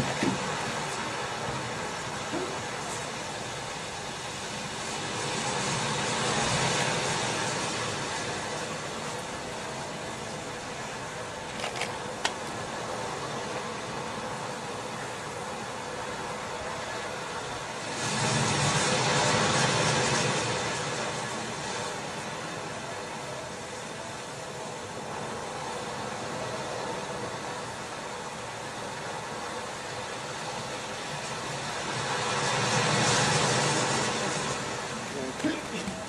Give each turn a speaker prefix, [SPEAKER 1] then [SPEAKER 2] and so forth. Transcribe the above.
[SPEAKER 1] Thank you. 何